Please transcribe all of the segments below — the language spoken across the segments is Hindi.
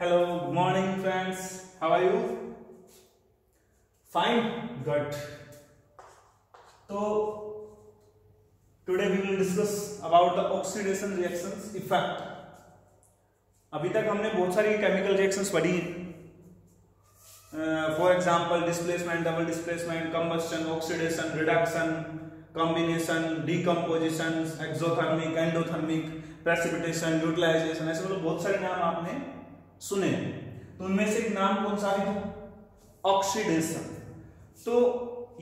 Hello, good morning, friends. How are you? Fine, good. So, today we will discuss about the oxidation reactions effect. अभी तक हमने बहुत सारी केमिकल रिएक्शंस पढ़ी for example displacement double displacement combustion oxidation reduction combination decomposition exothermic endothermic precipitation utilization ऐसे मतलब बहुत सारे नाम आपने सुने तो उनमें से एक नाम कौन सा है? ऑक्सीडेशन। तो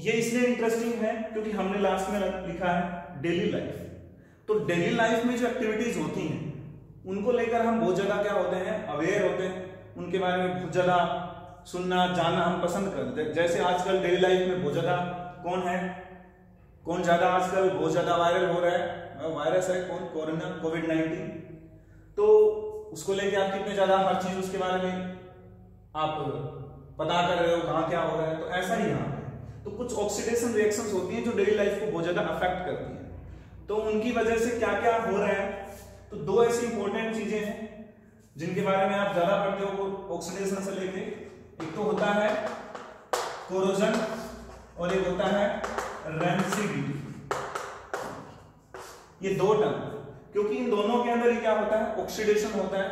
ये इसलिए इंटरेस्टिंग है, क्योंकि हमने लास्ट में लिखा है डेली लाइफ तो डेली लाइफ में जो एक्टिविटीज़ होती हैं, उनको लेकर हम बहुत ज़्यादा क्या होते हैं? अवेयर होते हैं। उनके बारे में बहुत ज़्यादा सुनना, जानना हम पसंद करते हैं। जैसे आजकल डेली लाइफ में बहुत ज़्यादा कौन है? कौन ज़्यादा आजकल बहुत ज़्यादा वायरल हो रहा है? वायरस है कौन? कोरोना कोविड नाइन्टीन तो उसको लेके आप कितने ज़्यादा हर चीज़ उसके बारे में आप पता कर रहे हो, कहाँ क्या हो रहा है तो ऐसा ही यहाँ पे। तो कुछ ऑक्सीडेशन रिएक्शंस होती हैं जो डेली लाइफ को बहुत ज़्यादा अफेक्ट करती हैं। तो उनकी वजह से क्या क्या हो रहा है? तो दो ऐसी इंपॉर्टेंट चीज़ें हैं, जिनके बारे में आप ज़्यादा पढ़ते हो ऑक्सीडेशन से लेके। एक तो होता है कोरोजन और एक होता है रेंसिडिटी ये दो टर्म क्योंकि इन दोनों के अंदर ये क्या होता है? ऑक्सीडेशन होता है।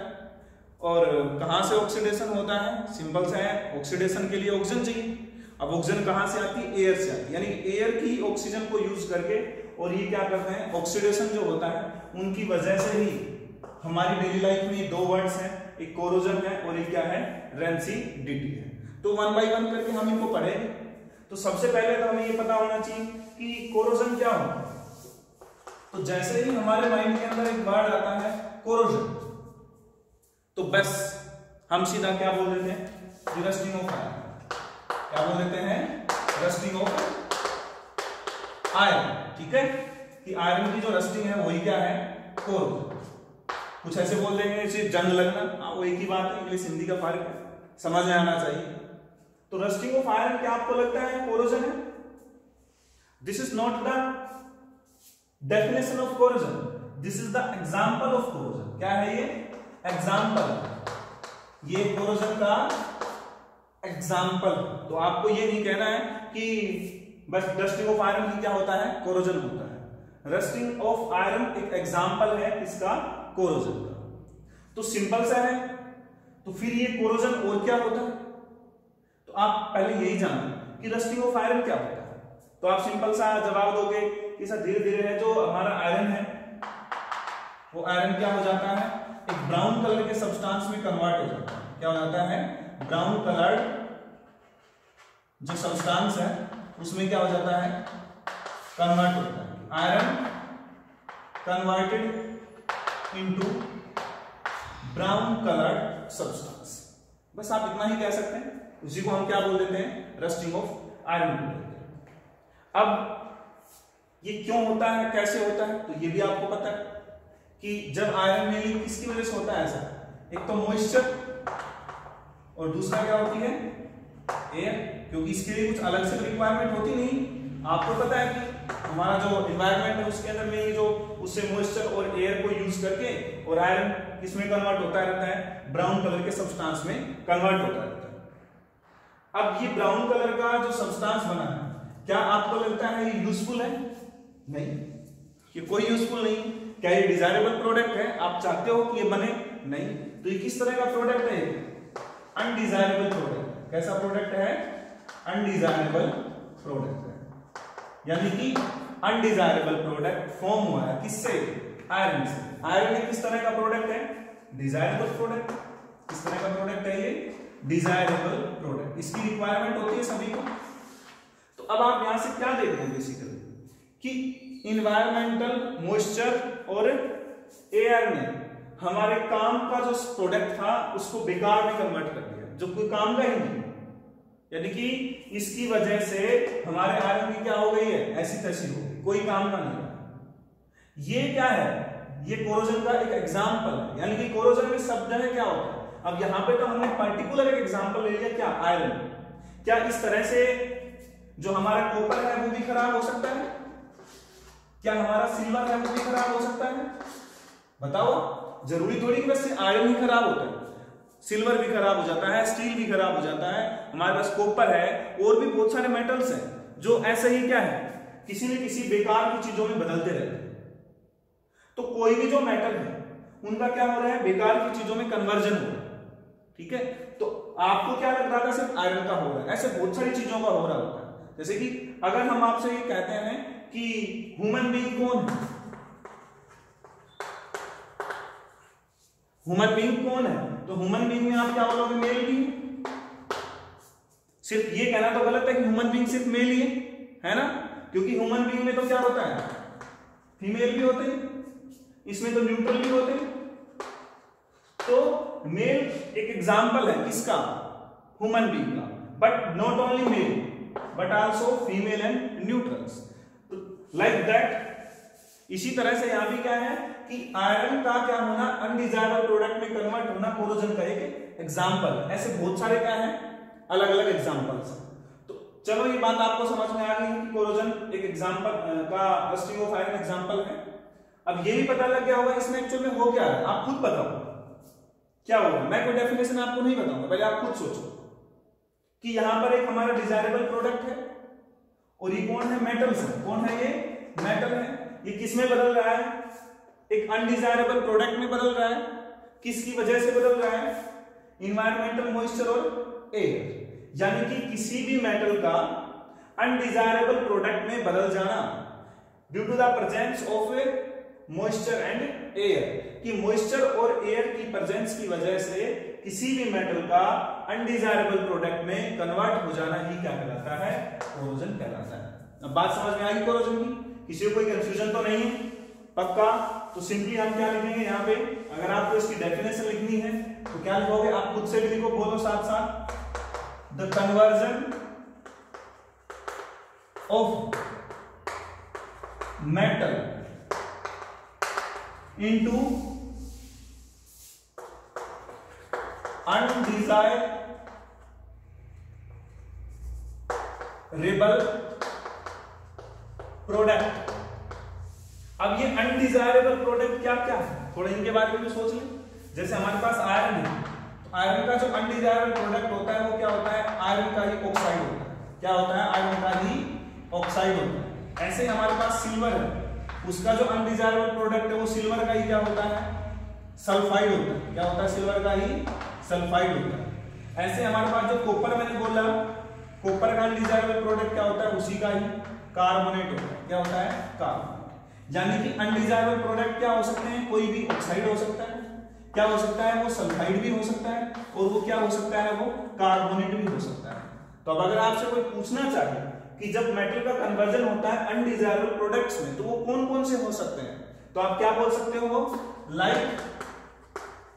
और कहाँ से ऑक्सीडेशन होता है? सिंपल सा है। ऑक्सीडेशन के लिए ऑक्सीजन चाहिए। अब ऑक्सीजन कहाँ से आती? है एयर से आती। है यानी एयर की ऑक्सीजन को यूज़ करके और ये क्या करते हैं? ऑक्सीडेशन जो होता है, उनकी वजह से ही हमारी डेली लाइफ में दो वर्ड्स हैं। एक कोरोजन है और एक क्या है? रेंसिडिटी है। तो वन बाई वन करके हम इनको पढ़ेंगे। तो सबसे पहले तो हमें ये पता होना चाहिए कि कोरोजन क्या होता है। तो जैसे ही हमारे माइंड के अंदर एक वर्ड आता है कोरोजन तो बस, हम सीधा क्या बोल देते हैं? रस्टिंग ऑफ़ आयरन क्या बोल देते हैं? रस्टिंग ऑफ़ आयरन ठीक है? कि आयरन की जो रस्टिंग है, वही क्या है? कोरोजन कुछ ऐसे बोल देंगे, जैसे जंग लगना। हाँ वो एक ही बात है इंग्लिश हिंदी का फ़र्क है। समझ में आना चाहिए। तो रस्टिंग ऑफ़ आयरन क्या आपको लगता है? कोरोजन है। This is not the definition of corrosion this is the example of corrosion क्या है ये? एग्ज़ाम्पल ये कोरोजन का एग्ज़ाम्पल तो आपको ये नहीं कहना है कि बस डस्टिंग ऑफ़ आयरन की क्या होता है? कोरोजन होता है. रस्टिंग ऑफ़ आयरन एक एग्ज़ाम्पल है इसका कोरोजन का. तो सिंपल सा है. तो फिर ये कोरोजन और क्या होता है? तो आप पहले यही जानो कि रस्टिंग ऑफ़ आयरन क्या होता है? तो आप सिंपल सा जवाब दोगे कि सर धीरे धीरे जो हमारा आयरन है, वो आयरन क्या हो जाता है? एक ब्राउन कलर के सब्सटेंस में कन्वर्ट हो जाता है। क्या हो जाता है? ब्राउन कलर जो सब्सटेंस है, उसमें क्या हो जाता है? कन्वर्ट होता है। Iron converted into brown colour substance बस आप इतना ही कह सकते हैं। उसी को हम क्या बोल देते हैं? रस्टिंग ऑफ़ आयरन अब ये क्यों होता है, कैसे होता है तो ये भी आपको पता है कि जब आयरन में किसकी वजह से होता है ऐसा? एक तो मॉइस्चर और दूसरा क्या होती है? एयर क्योंकि इसके लिए कुछ अलग से रिक्वायरमेंट होती नहीं। आपको पता है कि हमारा जो एनवायरनमेंट है, उसके अंदर में जो उससे मॉइस्चर और एयर को यूज़ करके और आयरन किसमें कन्वर्ट होता रहता है? ब्राउन कलर के सब्सटेंस में कन्वर्ट होता रहता है। अब ये ब्राउन कलर का जो सब्सटेंस बना है, क्या आपको लगता है ये यूजफुल है? नहीं। ये कोई यूजफुल नहीं। क्या ये डिजायरेबल प्रोडक्ट है? आप चाहते हो कि ये बने? नहीं। तो ये किस तरह का प्रोडक्ट है? अनडिजायरेबल प्रोडक्ट कैसा प्रोडक्ट है? अनडिजायरेबल प्रोडक्ट है। यानी कि अनडिजायरेबल प्रोडक्ट फॉर्म हुआ है। किससे? आयरन से। आयरन किस तरह का प्रोडक्ट है? डिजायरेबल प्रोडक्ट किस तरह का प्रोडक्ट है ये? डिजायरेबल प्रोडक्ट इसकी रिक्वायरमेंट होती है सभी को। तो अब आप यहाँ से क्या देखते हैं बेसिकली कि इन्वायरमेंटल मॉइस्चर और एयर ने हमारे काम का जो प्रोडक्ट था, उसको बेकार में कन्वर्ट कर दिया। जो कोई काम का ही नहीं। यानी कि इसकी वजह से हमारे आयरन की क्या हो गई है? ऐसी तैसी हो गई। कोई काम का नहीं। ये क्या है? ये कोरोजन का एक एग्ज़ाम्पल है। यानी कि कोरोजन में शब्द जगह क्या होता है? अब यहाँ पे तो हमने पर्टिकुलर एक एग्ज़ाम्पल ले लिया, क्या? आयरन क्या इस तरह से जो हमारा कॉपर है, वो भी खराब हो सकता है? क्या हमारा सिल्वर है भी खराब हो सकता है? बताओ। ज़रूरी थोड़ी कि वैसे आयरन ही खराब होता है। सिल्वर भी खराब हो जाता है स्टील भी खराब हो जाता है। हमारे पास कॉपर है, और भी बहुत सारे मेटल्स हैं, जो ऐसे ही क्या है? किसी न किसी बेकार की चीज़ों में बदलते रहते हैं। तो कोई भी जो मेटल है, उनका क्या हो रहा है? बेकार की चीज़ों में कन्वर्जन हो रहा है। ठीक है? तो आपको क्या लग रहा था, सिर्फ़ आयरन का हो रहा है। ऐसे बहुत सारी चीज़ों का हो रहा होता है। जैसे कि अगर हम आपसे ये कहते हैं कि ह्यूमन बींग कौन है? ह्यूमन बींग कौन है? तो ह्यूमन बींग में आप क्या बोलोगे? मेल बींग सिर्फ़ ये कहना तो गलत है कि ह्यूमन बींग सिर्फ़ मेल ही है है ना? क्योंकि ह्यूमन बींग में तो क्या होता है? फीमेल भी होते हैं, इसमें तो न्यूट्रल भी होते हैं। तो मेल एक एग्ज़ाम्पल है किसका? ह्यूमन बींग का। But not only male but also female and neutrals like that इसी तरह से यहाँ भी क्या है कि आयरन का क्या होना अनडिजायरेबल प्रोडक्ट में कन्वर्ट होना कोरोजन का एक एग्ज़ाम्पल ऐसे बहुत सारे क्या है? अलग अलग एग्जाम्पल्स तो चलो ये बात आपको समझ में आ गई कि कोरोजन एक एग्ज़ाम्पल का रस्टिंग ऑफ़ आयरन एग्ज़ाम्पल है। अब ये भी पता लग गया होगा, इसमें एक्चुअल में हो क्या? है आप खुद बताओ। क्या होगा? मैं कोई डेफिनेशन आपको नहीं बताऊँगा, पहले आप खुद सोचो कि यहाँ पर एक हमारा डिजायरेबल प्रोडक्ट है और ये कौन है? मेटल्स है। कौन है ये? मेटल है। ये किसमें बदल रहा है? एक अनडिजायरेबल प्रोडक्ट में बदल रहा है। किसकी वजह से बदल रहा है? इन्वायरमेंटल मॉइस्चर और एयर यानी कि किसी भी मेटल का अनडिजायरेबल प्रोडक्ट में बदल जाना। Due to the presence of moisture and air कि मॉइस्चर और एयर की प्रेजेंस की वजह से किसी भी मेटल का अनडिजायरेबल प्रोडक्ट में कन्वर्ट हो जाना ही क्या कहलाता है? कोरोजन कहलाता है। अब बात समझ में आई कोरोजन की? किसी को कोई कंफ्यूजन तो नहीं है? पक्का? तो सिंपली हम क्या लिखेंगे यहाँ पे? अगर आपको इसकी डेफिनेशन लिखनी है तो क्या लिखोगे? आप खुद से भी लिखो, बोलो साथ साथ the conversion of metal into rebel product. अब ये अनडिजायरेबल प्रोडक्ट क्या क्या है? थोड़ा इनके बारे में भी सोच लें। जैसे हमारे पास आयरन है तो आयरन का जो अनडिजायरेबल प्रोडक्ट होता है, वो क्या होता है? आयरन का ही ऑक्साइड होता है। क्या होता है? आयरन का ही ऑक्साइड होता है। ऐसे ही हमारे पास सिल्वर है। उसका जो अनडिजायरेबल प्रोडक्ट है, वो सिल्वर का ही क्या होता है? सल्फाइड होता है। क्या होता है? सिल्वर का ही सल्फाइड होता है। ऐसे हमारे पास जो कॉपर मैंने बोला कॉपर का अनडिजायरेबल प्रोडक्ट क्या होता है? उसी का ही कार्बोनेट होता है। क्या होता है? कार्बोनेट यानी कि अनडिजायरेबल प्रोडक्ट क्या हो सकते हैं? कोई भी ऑक्साइड हो सकता है। क्या हो सकता है? वो सल्फाइड भी हो सकता है और वो क्या हो सकता है? वो कार्बोनेट भी हो सकता है। तो अब अगर आपसे कोई पूछना चाहे कि जब मेटल का कन्वर्जन होता है अनडिजायरेबल प्रोडक्ट्स में तो वो कौन कौन से हो सकते हैं? तो आप क्या बोल सकते हो वो? Like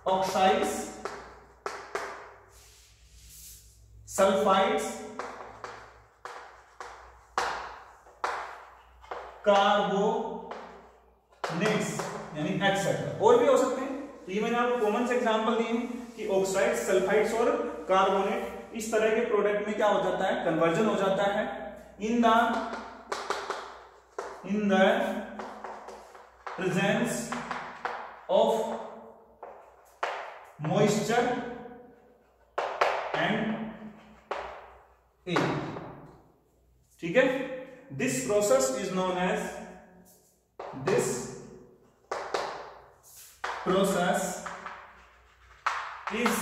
oxides sulphides carbonates यानी एक्सेट्रा और भी हो सकते हैं। तो ये मैंने आपको कॉमन से एग्जांपल दिए हैं कि ऑक्साइड सल्फाइड्स और कार्बोनेट इस तरह के प्रोडक्ट में क्या हो जाता है? कन्वर्जन हो जाता है। In the in the presence of moisture and air ठीक है? This process is known as this process is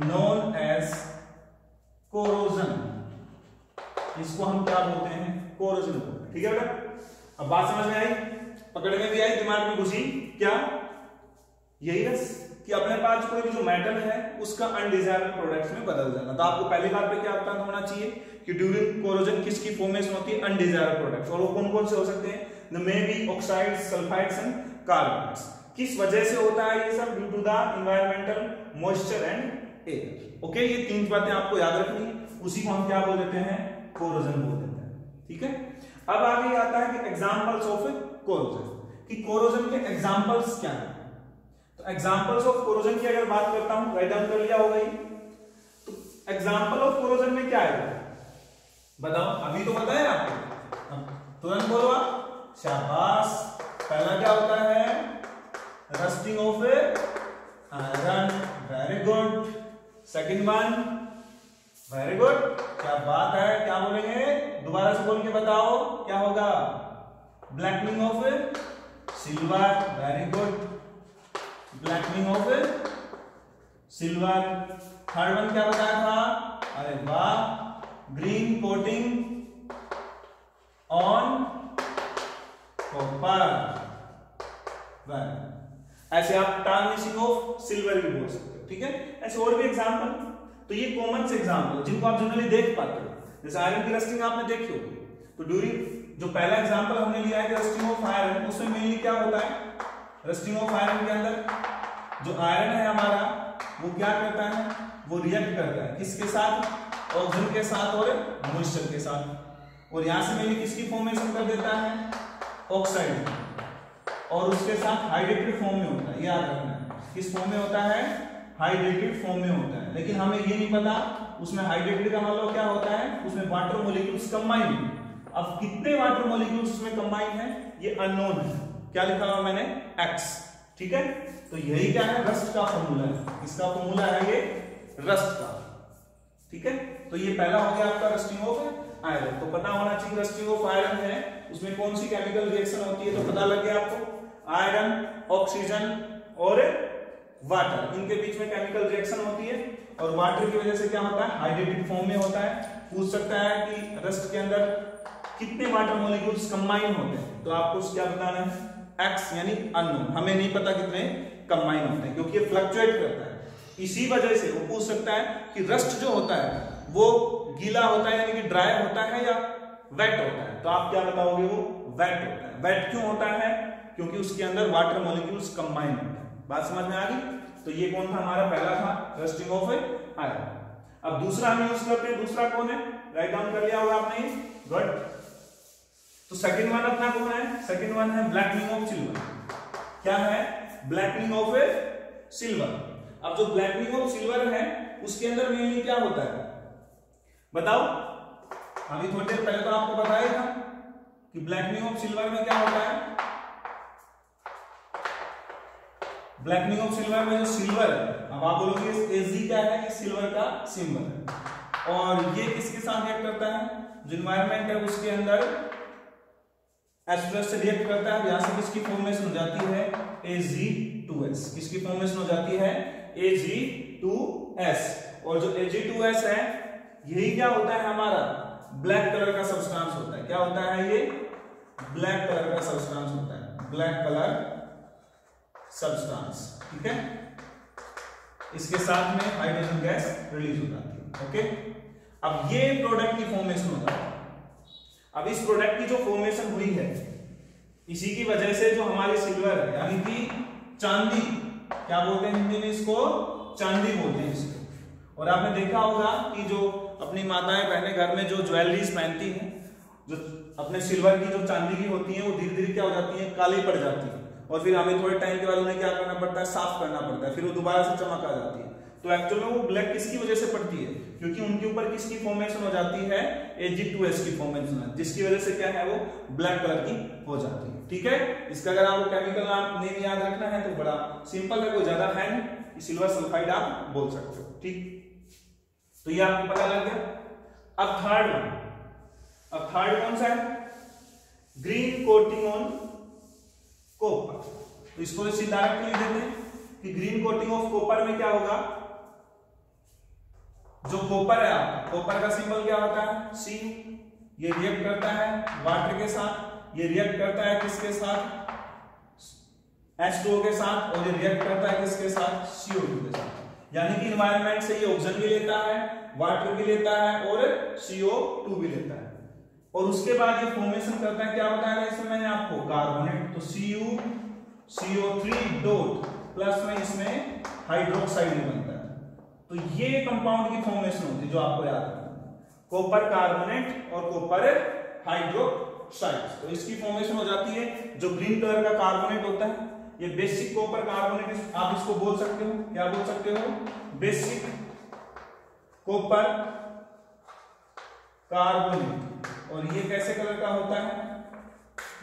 known as corrosion. इसको हम क्या बोलते हैं? कोरोजन ठीक है बेटा? अब बात समझ में आई? पकड़ में भी आई? दिमाग में घुसी? क्या? यही रस कि अपने पास कोई भी जो मेटल है, उसका अनडिजायरेबल प्रोडक्ट्स में बदल जाना। तो आपको पहली बात पे क्या पता होना चाहिए कि ड्यूरिंग कोरोजन किसकी फॉर्मेशन होती है? अनडिजायरेबल प्रोडक्ट्स और वो कौन कौन से हो सकते हैं? Maybe oxide sulphides and carbonates किस वजह से होता है ये सब? Due to the environmental moisture and air okay ये तीन बातें आपको याद रखनी। उसी को हम क्या बोल देते हैं? कोरोजन बोल देते हैं। ठीक है? अब आगे आता है कि एग्जांपल्स ऑफ़ कोरोजन कि कोरोजन के एग्जाम्पल्स क्या हैं? एग्जांपल्स ऑफ़ कोरोजन की अगर बात करता हूँ राइट डाउन कर लिया होगा ये। तो एग्जांपल ऑफ़ कोरोजन में क्या है? बताओ, अभी तो बताया आपको। तुरंत बोलो आप। शाबाश। पहला क्या होता है? Rusting of a iron very good second one very good क्या बात है? क्या बोलेंगे? दोबारा से बोल के बताओ, क्या होगा? Blackening of silver very good blackening of silver third one क्या बताया था? अरे वाह ग्रीन कोटिंग ऑन कॉपर ऐसे आप टार्निशिंग ऑफ़ सिल्वर भी बोल सकते हो, ठीक है? ऐसे और भी एग्जांपल तो ये कॉमन से एग्जांपल जिनको आप जनरली देख पाते हो। जैसे आयरन की रस्टिंग आपने देखी होगी। तो ड्यूरिंग जो पहला एग्जांपल हमने लिया है रस्टिंग ऑफ़ आयरन उसमें मेनली क्या होता है? रस्टिंग ऑफ़ आयरन के अंदर जो आयरन है हमारा, वो क्या करता है? वो रिएक्ट करता है। किसके साथ? ऑक्सीजन के साथ और मॉइस्चर के साथ। और यहाँ से मेनली किसकी फॉर्मेशन कर देता है? ऑक्साइड और उसके साथ हाइड्रेटेड फॉर्म में होता है। याद रखना किस फॉर्म में होता है? हाइड्रेटेड फॉर्म में होता है। लेकिन हमें ये नहीं पता, उसमें हाइड्रेटेड का मतलब क्या होता है? उसमें वाटर मोलिक्यूल्स कंबाइन अब कितने वाटर मोलिक्यूल्स उसमें कंबाइन है? ये अननोन है। क्या लिखा हुआ मैंने? एक्स ठीक है? तो यही क्या है? रस्ट का फॉर्मूला है। इसका फॉर्मूला है ये? रस्ट का। ठीक है? तो ये पहला हो गया आपका रस्टिंग ऑफ़ आयरन तो पता होना चाहिए रस्टिंग ऑफ़ आयरन है। उसमें कौन सी केमिकल रिएक्शन होती है? तो पता लग गया आपको। आयरन ऑक्सीजन और वाटर इनके बीच में केमिकल रिएक्शन होती है। और वाटर की वजह से क्या होता है? हाइड्रेटेड फॉर्म में होता है। पूछ सकता है कि रस्ट के अंदर कितने वाटर मोलिक्यूल्स कंबाइन होते हैं? तो आपको क्या बताना है? एक्स यानी अननोन हमें नहीं पता कितने कंबाइन होते हैं, क्योंकि ये फ्लक्चुएट करता है। इसी वजह से वो पूछ सकता है कि रस्ट जो होता है, वो गीला होता है यानी कि ड्राई होता है या वेट होता है? तो आप क्या बताओगे वो? वेट होता है। वेट क्यों होता है? क्योंकि उसके अंदर वाटर मॉलिक्यूल्स कंबाइन होते हैं। बात समझ में आ गई? तो ये कौन था? हमारा पहला था रस्टिंग ऑफ़ आयरन अब दूसरा हम यूज़ करते हैं, दूसरा कौन है? राइट डाउन कर लिया होगा आपने गुड तो सेकंड वन अपना कौन है? सेकंड वन है ब्लैकनिंग ऑफ़ सिल्वर क्या है? ब्लैकनिंग ऑफ़ सिल्वर अब जो ब्लैकनिंग ऑफ़ सिल्वर है, उसके अंदर मेनली क्या होता है? बताओ। अभी थोड़ी देर पहले तो आपको बताया था कि ब्लैकनिंग ऑफ़ सिल्वर में क्या होता है? ब्लैकनिंग ऑफ़ सिल्वर में जो सिल्वर है, अब आप बोलोगे एस जी क्या है? ये सिल्वर का सिंबल है. और ये किसके साथ रिएक्ट करता है? जो इन्वायरमेंट है, उसके अंदर एस्ट्रस से रिएक्ट करता है यहाँ से किसकी फॉर्मेशन हो जाती है? Ag2S किसकी फॉर्मेशन हो जाती है? Ag2S और जो Ag2S है, यही क्या होता है हमारा? ब्लैक कलर का सब्सटेंस होता है। क्या होता है ये? ब्लैक कलर का सब्सटेंस होता है। ब्लैक कलर सब्सटेंस ठीक है? इसके साथ में हाइड्रोजन गैस रिलीज़ हो जाती है। ओके अब ये प्रोडक्ट की फॉर्मेशन होता है। अब इस प्रोडक्ट की जो फॉर्मेशन हुई है, इसी की वजह से जो हमारी सिल्वर है यानी कि चांदी, क्या बोलते हैं हिंदी में इसको? चांदी बोलते हैं इसको। और आपने देखा होगा कि जो अपनी माताएँ बहने घर में जो ज्वेलरीज पहनती हैं, जो अपने सिल्वर की जो चांदी की होती है, वो धीरे धीरे क्या हो जाती है? काली पड़ जाती है। और फिर हमें थोड़े टाइम के बाद उन्हें क्या करना पड़ता है? साफ़ करना पड़ता है। फिर वो दोबारा से चमक आ जाती है। तो एक्चुअल में वो ब्लैक किसकी वजह से पड़ती है? क्योंकि उनके ऊपर किसकी फॉर्मेशन हो जाती है? Ag2S की फॉर्मेशन जिसकी वजह से क्या है वो? ब्लैक कलर की हो जाती है। ठीक है? इसका अगर आपको केमिकल नाम नेम याद रखना है तो बड़ा सिंपल है, कोई ज़्यादा है नहीं सिल्वर सल्फाइड आप बोल सकते हो। ठीक? तो ये आपको पता लग गया। अब थर्ड वन अब थर्ड कौन सा है? ग्रीन कोटिंग ऑन कोपर तो इसको इसी डायरेक्ट लिख देते हैं कि ग्रीन कोटिंग ऑफ़ कोपर में क्या होगा? जो कोपर है आपका। कोपर का सिंबल क्या होता है? सी ये रिएक्ट करता है वाटर के साथ। ये रिएक्ट करता है किसके साथ? H2O के साथ और ये रिएक्ट करता है किसके साथ? CO2 के साथ। यानी कि इन्वायरमेंट से ये ऑक्सीजन भी लेता है वाटर भी लेता है और CO2 भी लेता है। और उसके बाद ये फॉर्मेशन करता है, क्या बताया इसमें मैंने आपको कार्बोनेट तो Cu CO3 डॉट प्लस में इसमें हाइड्रोक्साइड बनता है तो ये कंपाउंड की फॉर्मेशन होती है जो आपको याद रखना कॉपर कार्बोनेट और कॉपर हाइड्रोक्साइड तो इसकी फॉर्मेशन हो जाती है जो ग्रीन कलर का कार्बोनेट होता है। ये बेसिक कॉपर कार्बोनेट आप इसको बोल सकते हो? क्या बोल सकते हो? बेसिक कॉपर कार्बोनेट और ये कैसे कलर का होता है?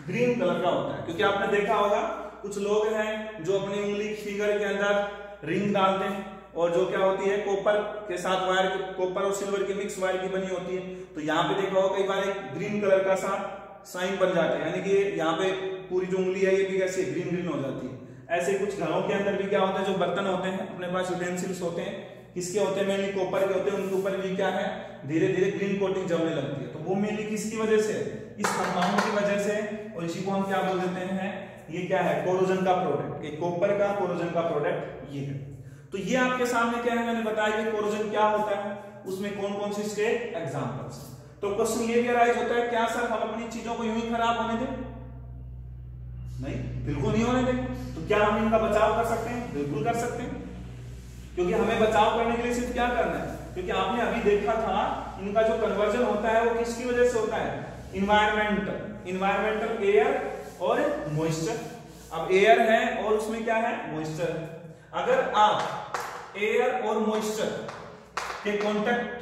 ग्रीन कलर का होता है। क्योंकि आपने देखा होगा, कुछ लोग हैं जो अपनी उंगली फिगर के अंदर रिंग डालते हैं। और जो क्या होती है कॉपर के साथ वायर कॉपर और सिल्वर की मिक्स वायर की बनी होती है। तो यहाँ पे देखा होगा कई बार एक ग्रीन कलर का सा साइन बन जाता है। यानी कि यहाँ पे पूरी जो उंगली है, ये भी कैसे ग्रीन ग्रीन हो जाती है। ऐसे कुछ घरों के अंदर भी क्या होता है, जो बर्तन होते हैं, अपने पास यूटेंसिल्स होते हैं, किसके होते हैं मेनली कॉपर के होते हैं, उनके ऊपर भी क्या है धीरे धीरे ग्रीन कोटिंग जमने लगती है। तो वो मेनली किसकी वजह से, इस कंपाउंड की वजह से, और इसी को हम क्या बोल देते हैं, ये क्या है कोरोजन का प्रोडक्ट ये कॉपर का कोरोजन का प्रोडक्ट ये है। तो ये आपके सामने क्या है? मैंने बताया कि कोरोजन क्या होता है, उसमें कौन कौन सी इसके एग्जांपल्स तो क्वेश्चन ये भी राइज होता है, क्या सर हम अपनी चीज़ों को यूँ ही खराब होने दें? नहीं, बिल्कुल नहीं होने दें। तो क्या हम इनका बचाव कर सकते हैं? बिल्कुल कर सकते हैं। क्योंकि हमें बचाव करने के लिए सिर्फ़ क्या करना है? क्योंकि आपने अभी देखा था, इनका जो कन्वर्जन होता है, वो किसकी वजह से होता है? इन्वायरमेंटल इन्वायरमेंटल एयर और मॉइस्चर अब एयर है और उसमें क्या है? मॉइस्चर अगर आप एयर और मॉइस्चर के कांटेक्ट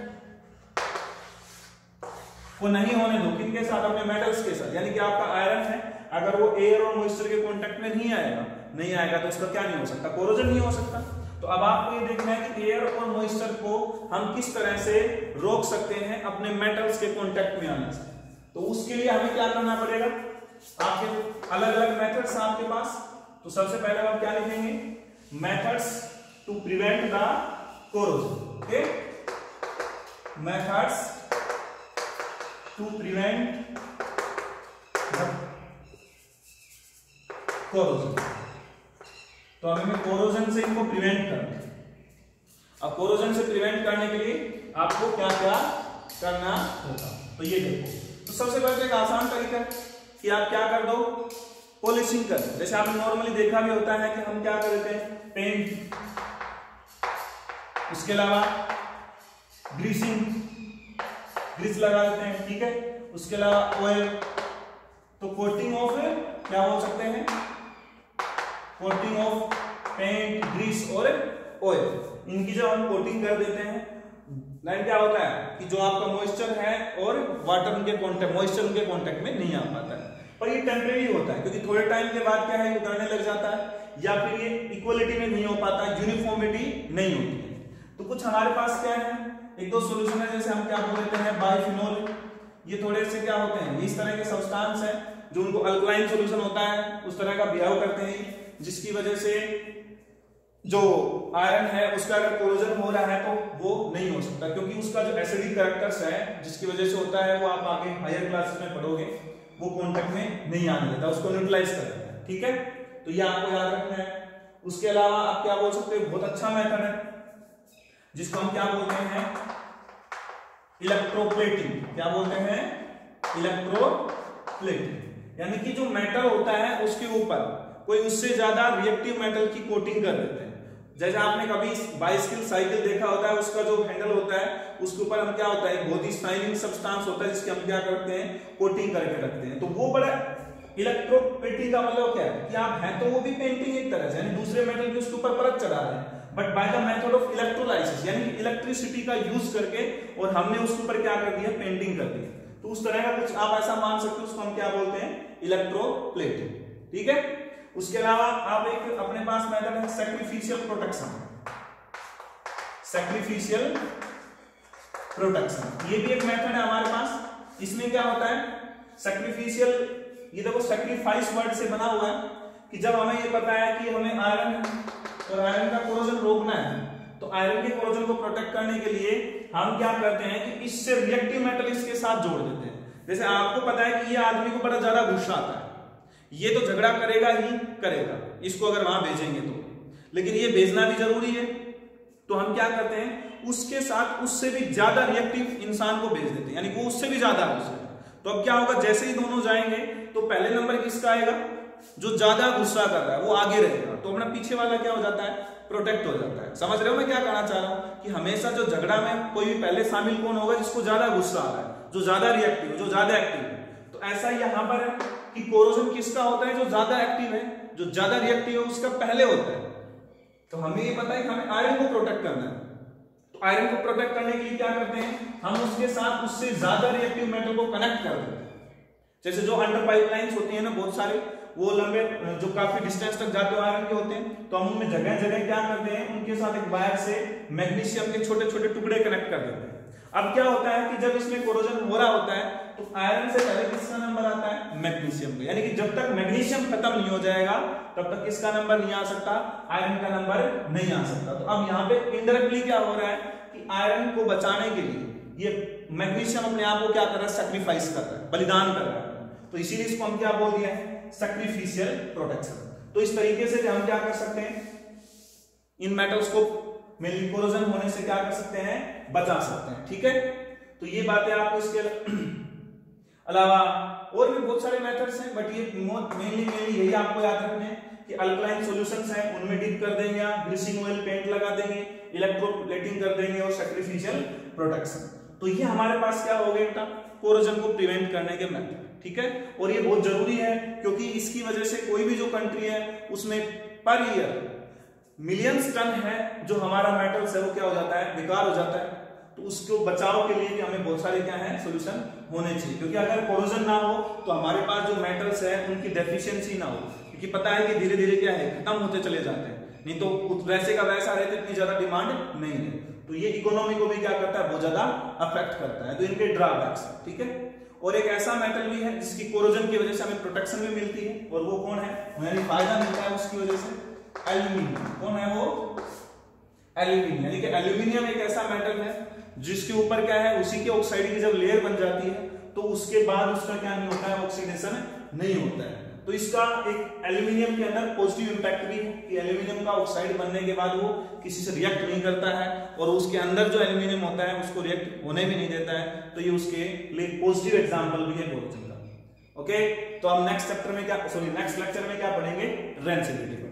को नहीं होने दो किन के साथ? अपने मेटल्स के साथ। यानी कि आपका आयरन है, अगर वो एयर और मॉइस्चर के कांटेक्ट में नहीं आएगा नहीं आएगा तो उसका क्या नहीं हो सकता? कोरोजन नहीं हो सकता। तो अब आपको ये देखना है कि एयर और मॉइस्चर को हम किस तरह से रोक सकते हैं अपने मेटल्स के कॉन्टेक्ट में आने से। तो उसके लिए हमें क्या करना पड़ेगा? आपके अलग अलग मेथड्स आपके पास। तो सबसे पहले आप क्या लिखेंगे? Methods to prevent the corrosion okay methods to prevent corrosion तो हमें कोरोजन से इनको प्रिवेंट करना है। अब कोरोजन से प्रिवेंट करने के लिए आपको क्या क्या करना होगा? तो ये देखो। तो सबसे पहले तो एक आसान तरीका कि आप क्या कर दो? पॉलिशिंग कर। जैसे आपने नॉर्मली देखा भी होता है कि हम क्या कर देते हैं? पेंट उसके अलावा ग्रीसिंग ग्रीस लगा देते हैं, ठीक है? उसके अलावा ऑयल तो कोटिंग ऑफ़ क्या बोल सकते हैं? कोटिंग ऑफ़ पेंट ग्रीस और ऑयल इनकी जब हम कोटिंग कर देते हैं देन क्या होता है? कि जो आपका मॉइस्चर है और वाटर उनके कॉन्टेक्ट मॉइस्चर उनके कॉन्टेक्ट में नहीं आ पाता है। पर ये टेम्परेरी होता है, क्योंकि थोड़े टाइम के बाद क्या है उतरने लग जाता है, या फिर ये इक्वलिटी में नहीं हो पाता यूनिफॉर्मिटी नहीं होती है। तो कुछ हमारे पास क्या है, एक दो सोल्यूशन है, जैसे हम क्या बोल देते हैं बायोफिनोल ये थोड़े से क्या होते हैं, इस तरह के सब्सटेंस है, जो उनको अल्कोलाइन सोल्यूशन होता है, उस तरह का बिहेव करते हैं, जिसकी वजह से जो आयरन है, उसका अगर कोरोजन हो रहा है तो वो नहीं हो सकता, क्योंकि उसका जो एसिडिक कैरेक्टर्स है, जिसकी वजह से होता है, वो आप आगे हायर क्लासेस में पढ़ोगे, वो कॉन्टेक्ट में नहीं आने देता, उसको न्यूट्रलाइज कर देता है, ठीक है? तो ये आपको याद रखना है। उसके अलावा आप क्या बोल सकते हो? बहुत अच्छा मेथड है, जिसको हम क्या बोलते हैं? इलेक्ट्रोप्लेटिंग क्या बोलते हैं? इलेक्ट्रोप्लेटिंग यानी कि जो मेटल होता है, उसके ऊपर, कोई उससे ज़्यादा रिएक्टिव मेटल की कोटिंग कर देते हैं। जैसे आपने कभी बाइसिकल साइकिल देखा होता है, उसका जो हैंडल होता है, उसके ऊपर हम क्या होता है बहुत ही स्टाइलिंग सब्सटेंस होता है, जिसके हम क्या करते हैं कोटिंग करके रखते हैं। तो वो बड़ा इलेक्ट्रोपेटी का मतलब क्या है? कि आप हैं तो वो भी पेंटिंग एक तरह से, यानी दूसरे मेटल के उसके ऊपर परत चढ़ा रहे हैं। But by the method of electrolysis यानी इलेक्ट्रिसिटी का यूज़ करके, और हमने उसके ऊपर क्या कर दिया पेंटिंग कर दी तो उस तरह का कुछ आप ऐसा मान सकते हो, उसको हम क्या बोलते हैं? इलेक्ट्रोप्लेटिंग ठीक है? उसके अलावा आप एक अपने पास मेथड है सेक्रीफिशियल प्रोटेक्शन सेक्रीफिशियल प्रोटेक्शन ये भी एक मेथड है हमारे पास। इसमें क्या होता है? सेक्रीफिशियल ये देखो सेक्रीफाइस वर्ड से बना हुआ है कि जब हमें ये पता है कि हमें आयरन और आयरन का कोरोजन रोकना है तो आयरन के कोरोजन को प्रोटेक्ट करने के लिए हम क्या करते हैं कि इससे रिएक्टिव मेटल इसके साथ जोड़ देते हैं। जैसे आपको पता है कि ये आदमी को बड़ा ज़्यादा गुस्सा आता है। ये तो झगड़ा करेगा ही करेगा, इसको अगर वहाँ भेजेंगे तो। लेकिन ये भेजना भी ज़रूरी है। तो हम क्या करते हैं, उसके साथ उससे भी ज़्यादा रिएक्टिव इंसान को भेज देते हैं, यानी वो उससे भी ज़्यादा गुस्सा तो अब क्या होगा, जैसे ही दोनों जाएँगे तो पहले नंबर किसका आएगा? जो ज़्यादा गुस्सा कर रहा है, वो आगे रहेगा। तो अपना पीछे वाला क्या हो जाता है? प्रोटेक्ट हो जाता है। समझ रहे हो मैं क्या कहना चाह रहा हूँ? कि हमेशा जो झगड़ा में कोई भी पहले शामिल कौन होगा, जिसको ज़्यादा गुस्सा आ रहा है, जो ज़्यादा रिएक्टिव जो ज़्यादा एक्टिव है। तो ऐसा यहाँ पर है। कि कोरोजन किसका होता है जो ज़्यादा एक्टिव है, जो ज़्यादा रिएक्टिव है, उसका पहले होता है। तो हमें ये पता है कि हमें आयरन को प्रोटेक्ट करना है। तो आयरन को प्रोटेक्ट करने के लिए क्या करते हैं? हम उसके साथ उससे ज़्यादा रिएक्टिव मेटल को कनेक्ट कर देते हैं। जैसे जो अंडर पाइपलाइंस होती है ना बहुत सारे, वो लंबे, जो काफ़ी डिस्टेंस तक जाते हुए आयरन के होते हैं तो हम उनमें जगह जगह क्या करते हैं? उनके साथ एक वायर से मैग्नीशियम के छोटे छोटे टुकड़े कनेक्ट कर देते हैं। अब क्या होता है कि जब इसमें कोरोजन हो रहा होता है तो आयरन से पहले किसका नंबर आता है? मैग्नीशियम का। यानी कि जब तक मैग्नीशियम खत्म नहीं हो जाएगा, तब तक किसका नंबर नहीं आ सकता? आयरन का नंबर नहीं आ सकता। तो अब यहाँ पे इनडायरेक्टली क्या हो रहा है कि आयरन को बचाने के लिए ये मैग्नीशियम अपने आप को क्या कर रहा है? सेक्रीफाइस कर रहा है, बलिदान कर रहा है। तो इसीलिए इसको हम क्या बोल दिया है? सेक्रीफिशियल प्रोटेक्शन तो इस तरीके से हम क्या कर सकते हैं? इन मेटल्स को मेनली कोरोजन होने से क्या कर सकते हैं? बचा सकते हैं। ठीक है? तो ये बातें आपको इसके अलावा और भी बहुत सारे मेथड्स हैं बट ये मेनली मेनली यही आपको याद रखने हैं कि अल्कलाइन सॉल्यूशंस हैं, उनमें डिप कर देंगे या ग्लिसरिन ऑयल पेंट लगा देंगे इलेक्ट्रोप्लेटिंग कर देंगे और सेक्रीफिशियल प्रोटेक्शन तो ये हमारे पास क्या हो गया कोरोजन को प्रिवेंट करने के मेथड ठीक है? और ये बहुत ज़रूरी है, क्योंकि इसकी वजह से कोई भी जो कंट्री है, उसमें पर ईयर मिलियंस टन है जो हमारा मेटल्स है, वो क्या हो जाता है? बेकार हो जाता है। तो उसको बचाव के लिए भी हमें बहुत सारे क्या है सोल्यूशन होने चाहिए। क्योंकि अगर कोरोजन ना हो तो हमारे पास जो मेटल्स है, उनकी डेफिशिएंसी ना हो। क्योंकि पता है कि धीरे धीरे क्या है, खत्म होते चले जाते हैं। नहीं तो वैसे का वैसा रहते, इतनी ज़्यादा डिमांड नहीं है। तो ये इकोनॉमी को भी क्या करता है, बहुत ज़्यादा अफेक्ट करता है। तो इनके ड्रॉबैक्स ठीक है? और एक ऐसा मेटल भी है, जिसकी कोरोजन की वजह से हमें प्रोटेक्शन भी मिलती है। और वो कौन है? यानी फ़ायदा मिलता है उसकी वजह से। एल्यूमिनियम कौन है वो? एल्यूमिनियम यानी कि एल्यूमिनियम एक ऐसा मेटल है जिसके ऊपर क्या है, उसी के ऑक्साइड की जब लेयर बन जाती है तो उसके बाद उसका क्या नहीं होता है ऑक्सीडेशन नहीं होता है। तो इसका एक एल्यूमिनियम के अंदर पॉजिटिव इंपैक्ट भी है कि एल्यूमिनियम का ऑक्साइड बनने के बाद वो किसी से रिएक्ट नहीं करता है और उसके अंदर जो एल्यूमिनियम होता है, उसको रिएक्ट होने भी नहीं देता है। तो ये उसके लिए पॉजिटिव एग्जांपल भी है कोरोजन का ओके तो हम नेक्स्ट चैप्टर में क्या सॉरी नेक्स्ट लेक्चर में क्या पढ़ेंगे? रेंसिबिलिटी